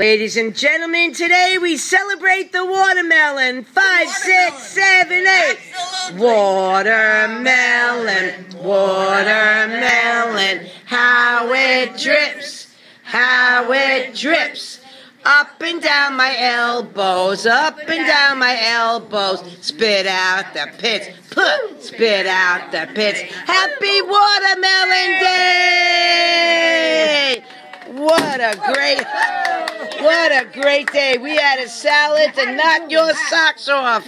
Ladies and gentlemen, today we celebrate the watermelon. Five, Five, six, seven, eight. Watermelon, watermelon, how it drips, how it drips. Up and down my elbows, up and down my elbows. Spit out the pits, put, spit out the pits. Happy Watermelon Day! What a great, what a great day. We had a salad to knock your socks off.